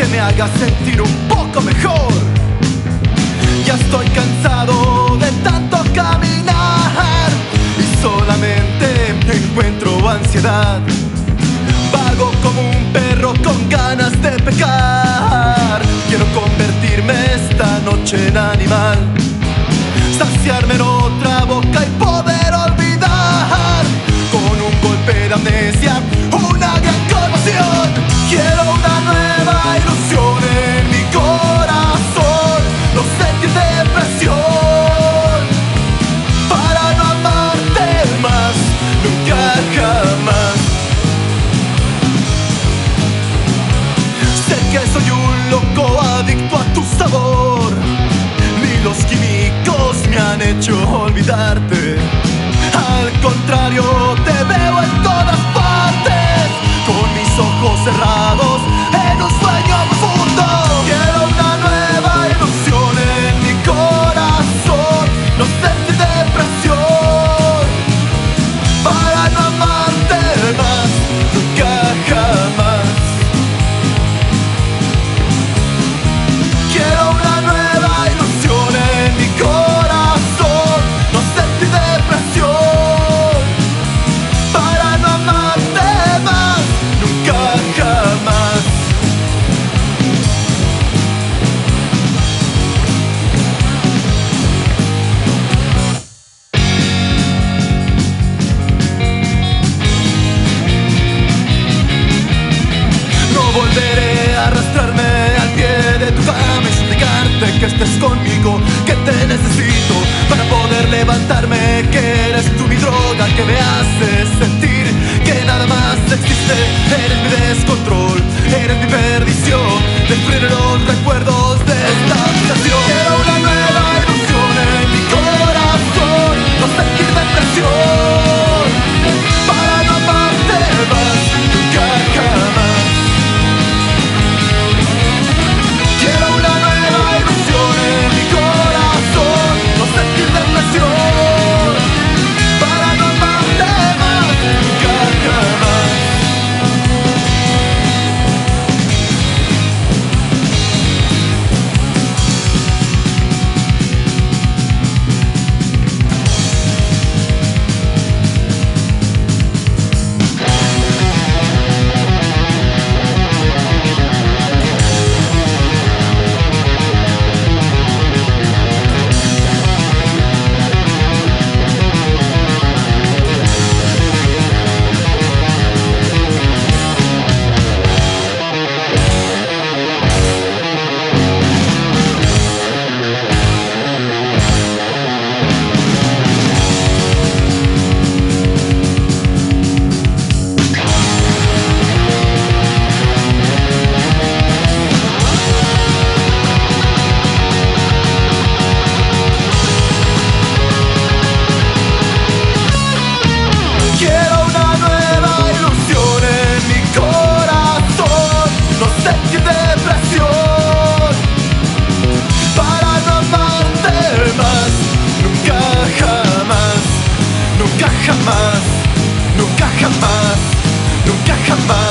que me haga sentir un poco mejor. Ya estoy cansado de tanto caminar y solamente encuentro ansiedad. Vago como un perro con ganas de pecar. Quiero convertirme esta noche en animal, saciarme en otra un loco adicto a tu sabor, ni los químicos me han hecho olvidarte. Al contrario, conmigo, que te necesito para poder levantarme, que eres tú mi droga, que me haces sentir que nada más existe. Eres mi descontrol, Come on.